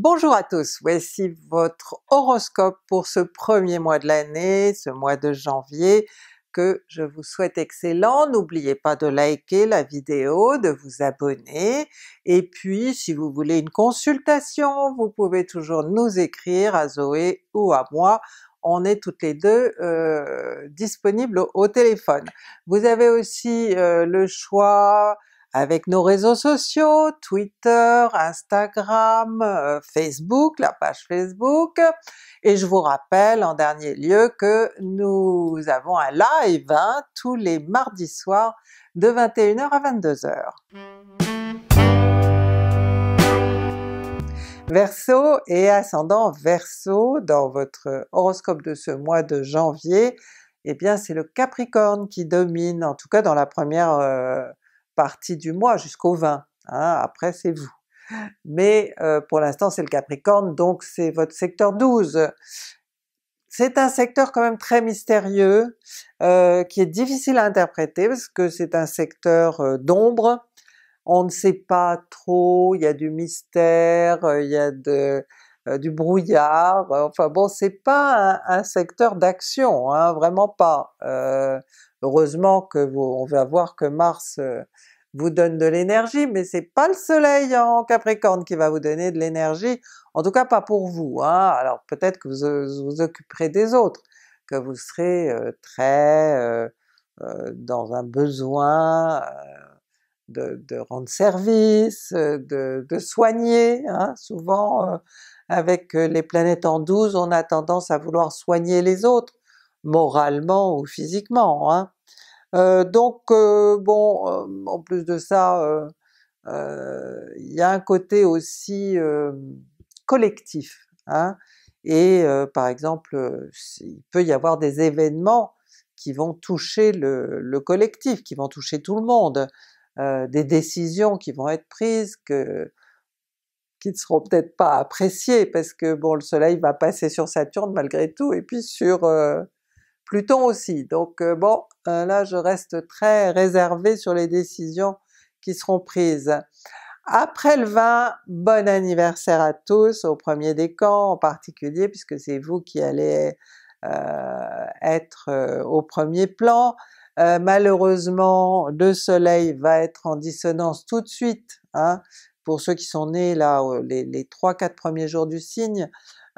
Bonjour à tous, voici votre horoscope pour ce premier mois de l'année, ce mois de janvier, que je vous souhaite excellent. N'oubliez pas de liker la vidéo, de vous abonner, et puis si vous voulez une consultation, vous pouvez toujours nous écrire à Zoé ou à moi, on est toutes les deux euh, disponibles au, téléphone. Vous avez aussi euh, le choix avec nos réseaux sociaux, Twitter, Instagram, euh, Facebook, la page Facebook, et je vous rappelle en dernier lieu que nous avons un live hein, tous les mardis soirs de 21h à 22h. Verseau et ascendant Verseau dans votre horoscope de ce mois de janvier, eh bien c'est le Capricorne qui domine, en tout cas dans la première euh, partie du mois jusqu'au 20, hein, après c'est vous. Mais euh, pour l'instant c'est le Capricorne, donc c'est votre secteur 12. C'est un secteur quand même très mystérieux, euh, qui est difficile à interpréter parce que c'est un secteur euh, d'ombre, on ne sait pas trop, il y a du mystère, il y a du brouillard, enfin bon c'est pas un, secteur d'action, hein, vraiment pas. Heureusement que vous, on va voir que Mars vous donne de l'énergie, mais c'est pas le soleil en Capricorne qui va vous donner de l'énergie, en tout cas pas pour vous. Hein. Alors peut-être que vous vous occuperez des autres, que vous serez euh, très euh, euh, dans un besoin de, rendre service, de, soigner, hein. souvent avec les planètes en 12 on a tendance à vouloir soigner les autres, moralement ou physiquement. Hein. Euh, donc euh, bon, euh, en plus de ça, il y a un côté aussi collectif, hein, et par exemple il peut y avoir des événements qui vont toucher le, collectif, qui vont toucher tout le monde, des décisions qui vont être prises que, qui ne seront peut-être pas appréciées parce que bon le soleil va passer sur Saturne malgré tout, et puis sur Pluton aussi. Donc euh, bon, euh, là je reste très réservé sur les décisions qui seront prises. Après le 20, bon anniversaire à tous, au premier décan en particulier, puisque c'est vous qui allez euh, être au premier plan. malheureusement, le soleil va être en dissonance tout de suite, hein, pour ceux qui sont nés là les, les 3-4 premiers jours du signe,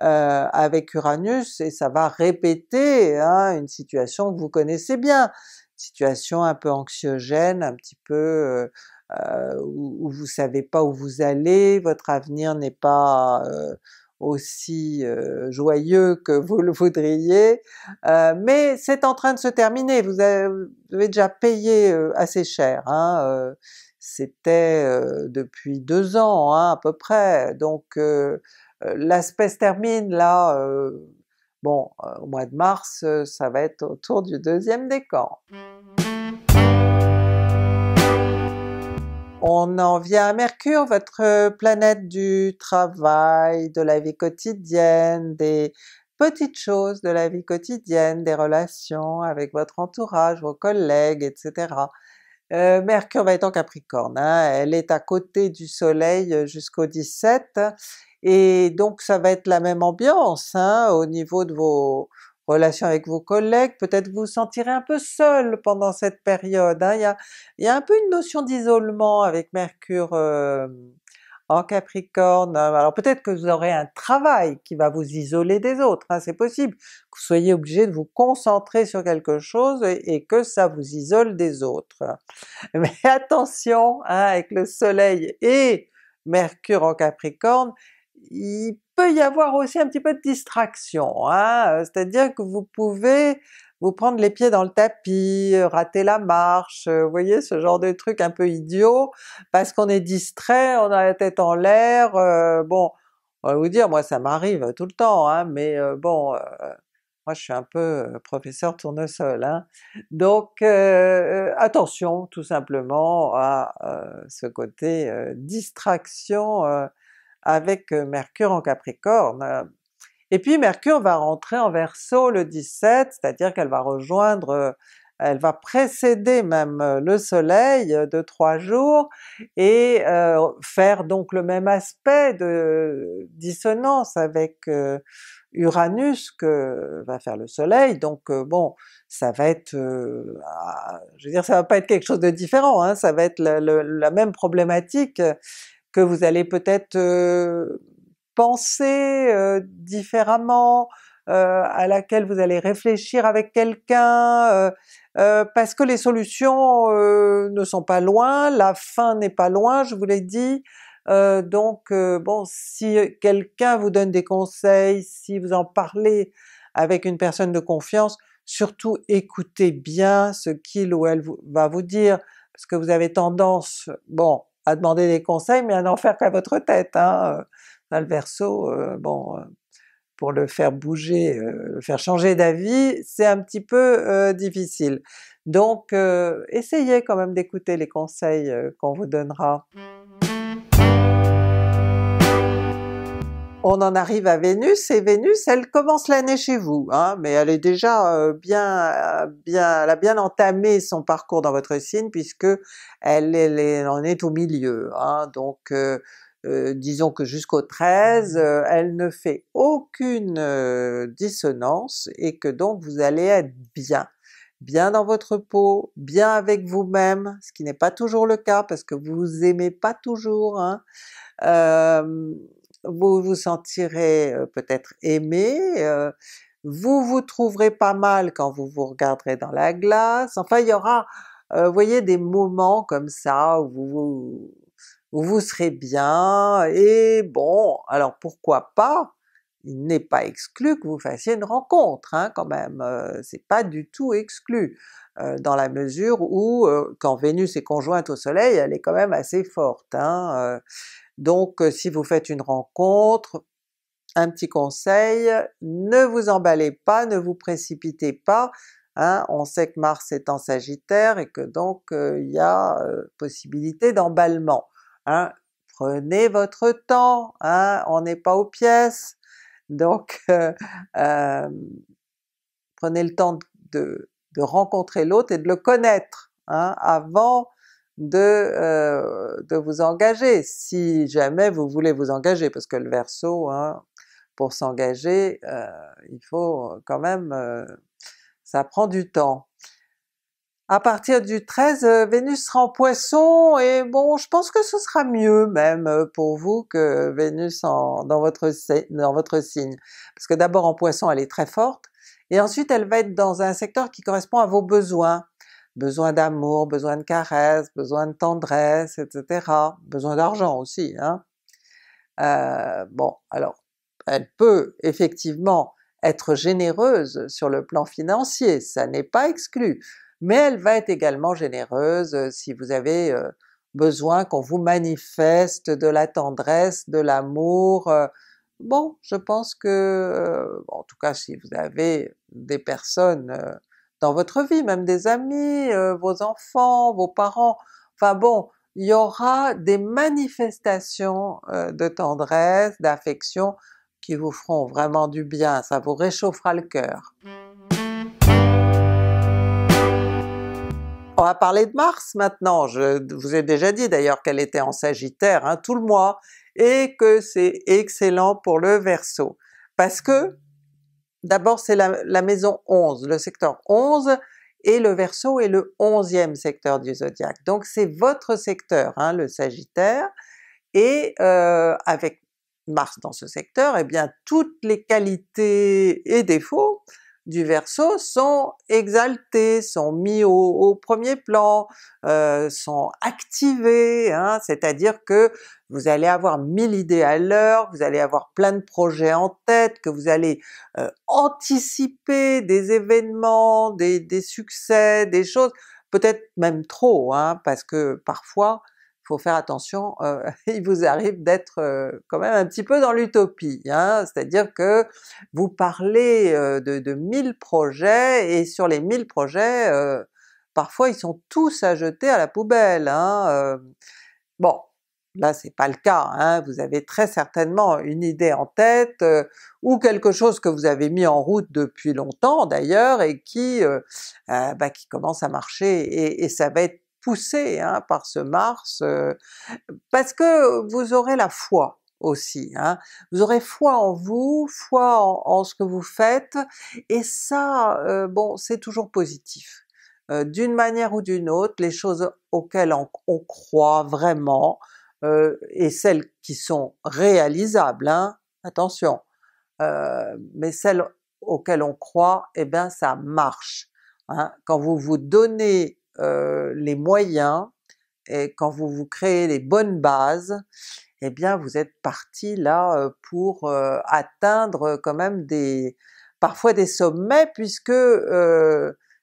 euh, avec Uranus et ça va répéter hein, une situation que vous connaissez bien, situation un peu anxiogène, un petit peu euh, euh, où, vous savez pas où vous allez, votre avenir n'est pas aussi joyeux que vous le voudriez, mais c'est en train de se terminer, vous avez, déjà payé assez cher, hein, c'était depuis deux ans hein, à peu près, donc euh, l'aspect se termine là, euh, bon, euh, au mois de mars, ça va être autour du deuxième décan. On en vient à Mercure, votre planète du travail, de la vie quotidienne, des petites choses de la vie quotidienne, des relations avec votre entourage, vos collègues, etc. Mercure va être en Capricorne, hein. elle est à côté du soleil jusqu'au 17, et donc ça va être la même ambiance hein, au niveau de vos relations avec vos collègues, peut-être vous vous sentirez un peu seul pendant cette période, hein. il, y a, y a, un peu une notion d'isolement avec Mercure euh, en Capricorne, alors peut-être que vous aurez un travail qui va vous isoler des autres, hein, c'est possible, que vous soyez obligé de vous concentrer sur quelque chose et, que ça vous isole des autres. Mais attention, hein, avec le soleil et Mercure en Capricorne, il peut y avoir aussi un petit peu de distraction, hein? c'est-à-dire que vous pouvez vous prendre les pieds dans le tapis, rater la marche, vous voyez ce genre de truc un peu idiot, parce qu'on est distrait, on a la tête en l'air, bon, on va vous dire, moi ça m'arrive tout le temps, hein, mais bon, moi je suis un peu professeur tournesol, hein. donc attention tout simplement à ce côté distraction avec Mercure en Capricorne. Et puis Mercure va rentrer en Verseau le 17, c'est-à-dire qu'elle va rejoindre elle va précéder même le soleil de trois jours et faire donc le même aspect de dissonance avec Uranus que va faire le soleil, donc bon, ça va être, ah, je veux dire ça va pas être quelque chose de différent, hein, ça va être la, même problématique que vous allez peut-être penser différemment, à laquelle vous allez réfléchir avec quelqu'un, parce que les solutions ne sont pas loin, la fin n'est pas loin, je vous l'ai dit, euh, donc euh, bon, si quelqu'un vous donne des conseils, si vous en parlez avec une personne de confiance, surtout écoutez bien ce qu'il ou elle va vous dire, parce que vous avez tendance, bon, à demander des conseils, mais à n'en faire qu'à votre tête, hein. Dans le Verseau, euh, bon, pour le faire bouger, le faire changer d'avis, c'est un petit peu difficile. Donc essayez quand même d'écouter les conseils qu'on vous donnera. On en arrive à Vénus, et Vénus elle commence l'année chez vous, hein, mais elle est déjà euh, bien, bien, elle a bien entamé son parcours dans votre signe puisque elle, elle, en est au milieu, hein, donc euh, euh, disons que jusqu'au 13, elle ne fait aucune dissonance et que donc vous allez être bien bien dans votre peau, bien avec vous-même, ce qui n'est pas toujours le cas parce que vous vous aimez pas toujours, hein vous vous sentirez peut-être aimé, vous vous trouverez pas mal quand vous vous regarderez dans la glace, enfin il y aura, vous voyez des moments comme ça où vous, vous serez bien, et bon, alors pourquoi pas, il n'est pas exclu que vous fassiez une rencontre hein, quand même, c'est pas du tout exclu, dans la mesure où quand Vénus est conjointe au soleil, elle est quand même assez forte. Hein, donc si vous faites une rencontre, un petit conseil, ne vous emballez pas, ne vous précipitez pas, hein, on sait que Mars est en Sagittaire et que donc il y a possibilité d'emballement. Hein. Prenez votre temps, hein, on n'est pas aux pièces, donc prenez le temps de, de rencontrer l'autre et de le connaître avant de, euh, de vous engager, si jamais vous voulez vous engager, parce que le Verseau, hein, pour s'engager, euh, il faut quand même, euh, ça prend du temps. À partir du 13, Vénus sera en Poisson, et bon, je pense que ce sera mieux même pour vous que Vénus en, dans, votre, dans votre signe, parce que d'abord en Poisson elle est très forte, et ensuite elle va être dans un secteur qui correspond à vos besoins, besoin d'amour, besoin de caresses, besoin de tendresse, etc. Besoin d'argent aussi. Hein? Euh, bon, alors elle peut effectivement être généreuse sur le plan financier, ça n'est pas exclu, mais elle va être également généreuse euh, si vous avez euh, besoin qu'on vous manifeste de la tendresse, de l'amour, bon, je pense que, en tout cas si vous avez des personnes dans votre vie, même des amis, euh, vos enfants, vos parents, enfin bon, il y aura des manifestations euh, de tendresse, d'affection qui vous feront vraiment du bien, ça vous réchauffera le cœur. On va parler de Mars maintenant, je vous ai déjà dit d'ailleurs qu'elle était en Sagittaire hein, tout le mois, et que c'est excellent pour le Verseau, parce que D'abord c'est la, maison 11, le secteur 11, et le Verseau est le 11e secteur du zodiaque. Donc c'est votre secteur, hein, le Sagittaire, et euh, avec Mars dans ce secteur, eh bien toutes les qualités et défauts du Verseau sont exaltés, sont mis au, premier plan, euh, sont activés, hein, c'est-à-dire que vous allez avoir mille idées à l'heure, vous allez avoir plein de projets en tête, que vous allez euh, anticiper des événements, des, des, succès, des choses, peut-être même trop, hein, parce que parfois faut faire attention, euh, il vous arrive d'être euh, quand même un petit peu dans l'utopie, hein? c'est-à-dire que vous parlez euh, de, de 1000 projets et sur les 1000 projets, parfois ils sont tous à jeter à la poubelle. Hein? bon, là c'est pas le cas, hein, vous avez très certainement une idée en tête, ou quelque chose que vous avez mis en route depuis longtemps d'ailleurs, et qui, bah, commence à marcher, et, et ça va être poussé hein, par ce Mars, parce que vous aurez la foi aussi, hein. vous aurez foi en vous, foi en, ce que vous faites, et ça, bon c'est toujours positif. d'une manière ou d'une autre, les choses auxquelles on croit vraiment, euh, et celles qui sont réalisables, hein, attention, euh, mais celles auxquelles on croit, eh bien ça marche. Hein. Quand vous vous donnez euh, les moyens, et quand vous vous créez les bonnes bases, eh bien vous êtes parti là pour atteindre quand même des parfois des sommets puisque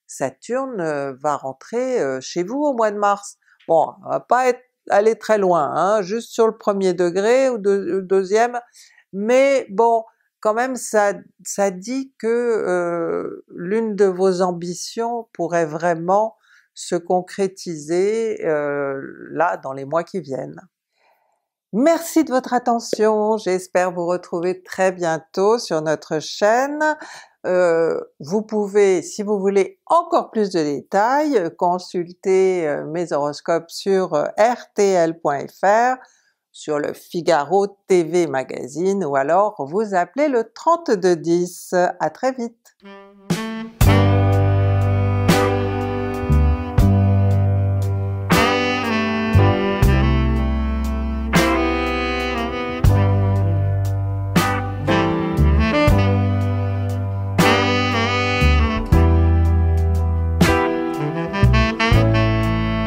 Saturne va rentrer chez vous au mois de mars. Bon, on va pas aller très loin, hein, juste sur le premier degré ou deuxième, mais bon, quand même ça, dit que euh, l'une de vos ambitions pourrait vraiment se concrétiser euh, là dans les mois qui viennent. Merci de votre attention, j'espère vous retrouver très bientôt sur notre chaîne. Euh, vous pouvez, si vous voulez encore plus de détails, consulter euh, mes horoscopes sur euh, rtl.fr, sur le Figaro TV Magazine, ou alors vous appelez le 3210. À très vite!